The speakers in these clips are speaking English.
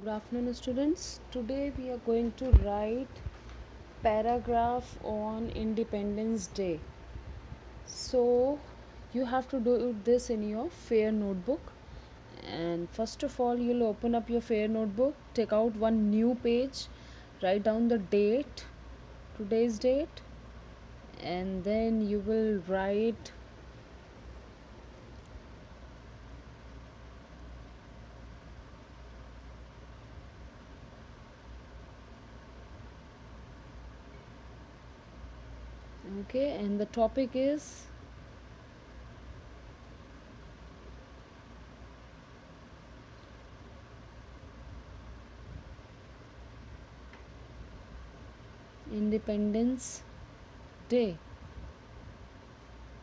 Good afternoon, students. Today we are going to write paragraph on Independence Day. So you have to do this in your fair notebook. And first of all, you'll open up your fair notebook, take out one new page, write down the date, today's date, and then you will write okay and the topic is independence day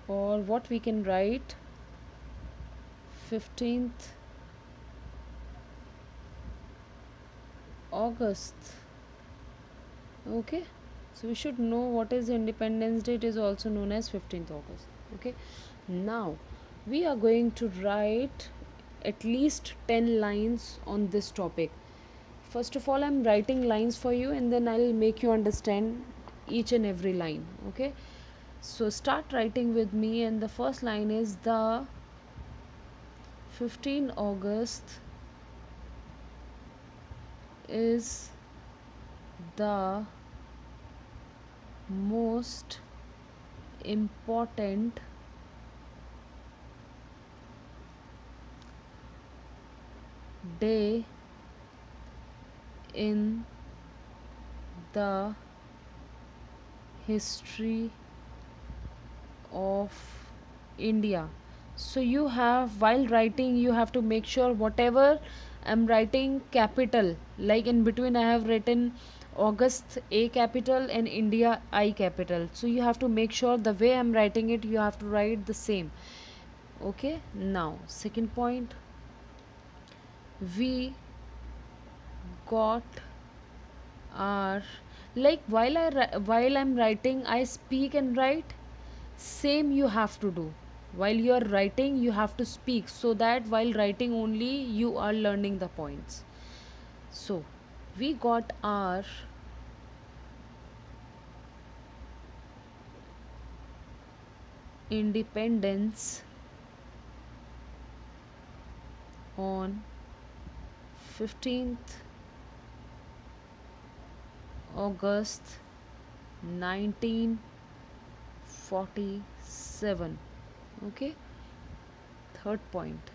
or what we can write 15th august. Okay so we should know what is independence day. It is also known as 15th august. Okay? Now we are going to write at least 10 lines on this topic. First of all i'm writing lines for you and then i'll make you understand each and every line. Okay? So start writing with me and the first line is the 15 august is the most important day in the history of India. So you have while writing you have to make sure whatever I'm writing capital like in between I have written August A capital and India I capital. So you have to make sure the way I'm writing it you have to write the same. Okay now second point we got our like while I while I'm writing I speak and write same you have to do while you are writing you have to speak so that while writing only you are learning the points so we got our independence on 15th August 1947 okay? Third point.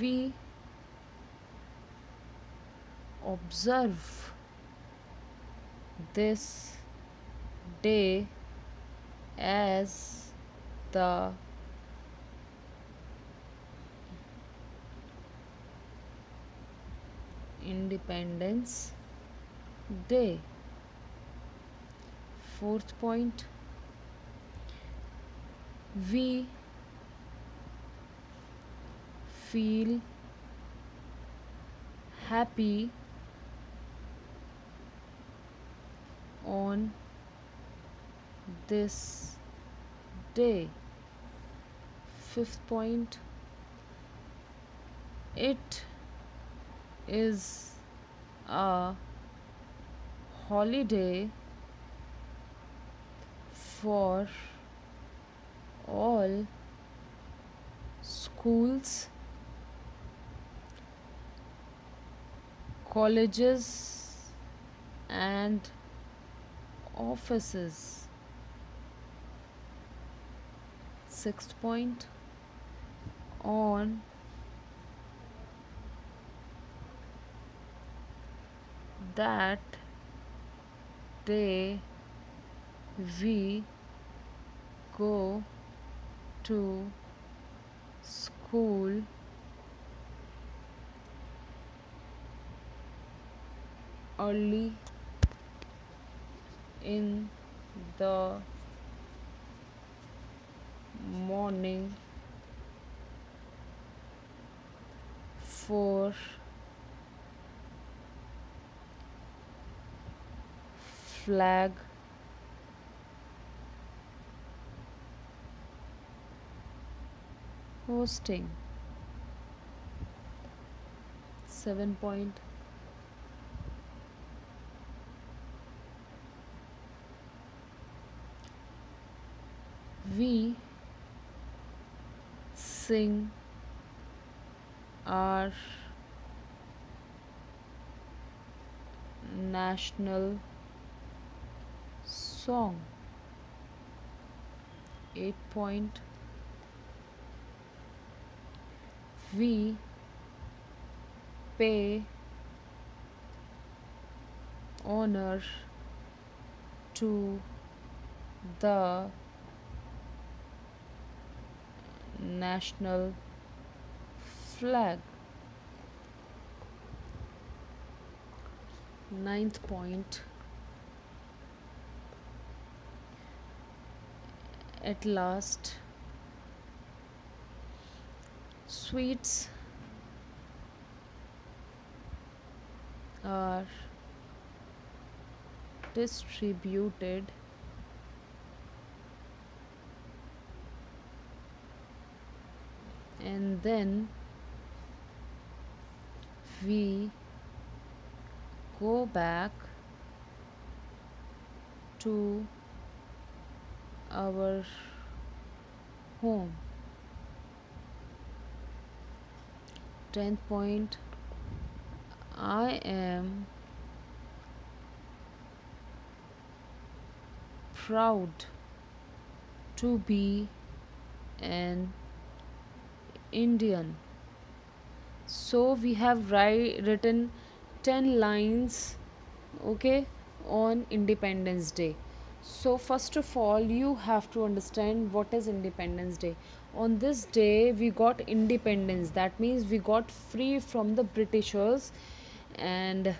We observe this day as the Independence Day. Fourth point we feel happy on this day. Fifth point it is a holiday for all schools, colleges, and offices. Sixth point on that day we go to school early in the morning for flag hosting. 7 we sing our national song. 8 point we pay honor to the national flag. Ninth point. At last. Sweets are distributed and then we go back to our home. 10th point i am proud to be an indian. So we have written 10 lines okay on independence day. So first of all you have to understand what is independence day. On this day we got independence. That means we got free from the britishers and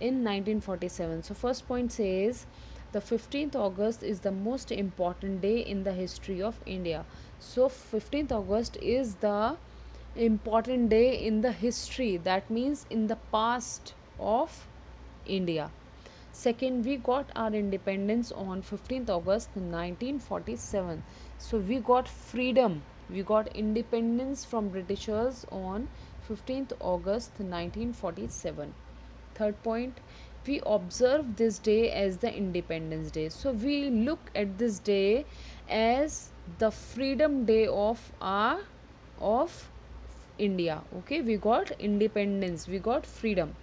in 1947 so first point says the 15th august is the most important day in the history of india. So 15th august is the important day in the history. That means in the past of india. Second we got our independence on 15th august 1947 so we got freedom. We got independence from britishers on 15th august 1947 third point we observe this day as the independence day. So we look at this day as the freedom day of our of india. Okay we got independence we got freedom.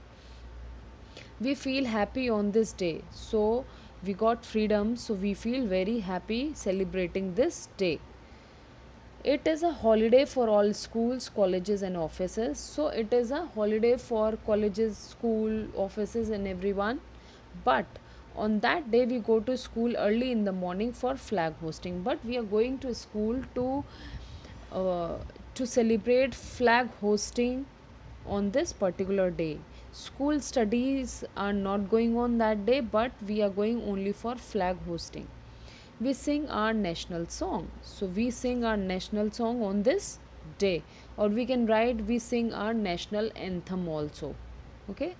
We feel happy on this day. So we got freedom so we feel very happy celebrating this day it is a holiday for all schools colleges and offices. So it is a holiday for colleges school offices and everyone. But on that day we go to school early in the morning for flag hosting. But we are going to school to uh, to celebrate flag hosting on this particular day. School studies are not going on that day but we are going only for flag hosting we sing our national song. So we sing our national song on this day. Or we can write we sing our national anthem also. Okay?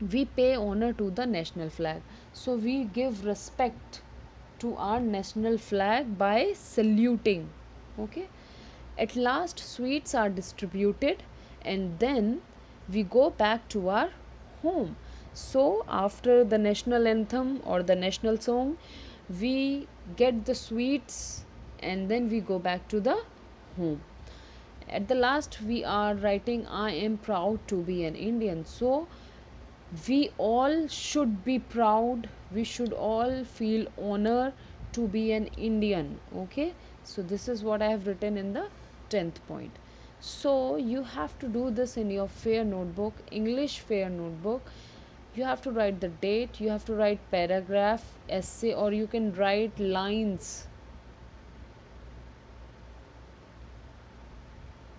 We pay honor to the national flag. So we give respect to our national flag by saluting. Okay? At last sweets are distributed and then we go back to our home. So after the national anthem or the national song we get the sweets and then we go back to the home. At the last we are writing i am proud to be an indian. So we all should be proud. We should all feel honor to be an indian okay? So this is what i have written in the 10th point. So you have to do this in your fair notebook english fair notebook you have to write the date you have to write paragraph essay or you can write lines.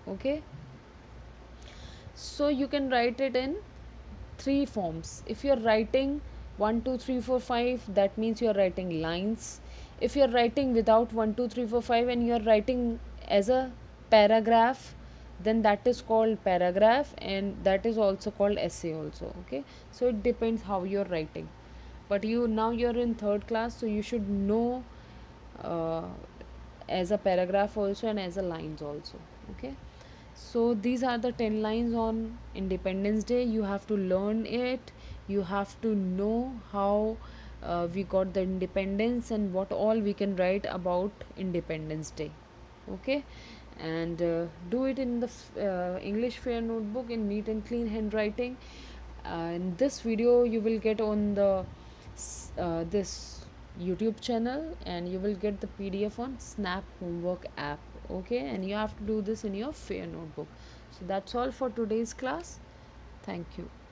Okay? So you can write it in three forms. If you're writing 1 2 3 4 5 that means you're writing lines. If you're writing without 1 2 3 4 5 and you're writing as a paragraph then that is called paragraph and that is also called essay also okay? So it depends how you're writing. But you now you're in third class so you should know uh, as a paragraph also and as a lines also okay? So these are the 10 lines on independence day. You have to learn it. You have to know how uh, we got the independence and what all we can write about independence day okay and uh, do it in the uh, english fair notebook in neat and clean handwriting. And this video you will get on the uh, this youtube channel and you will get the pdf on snap homework app okay? And you have to do this in your fair notebook. So that's all for today's class. Thank you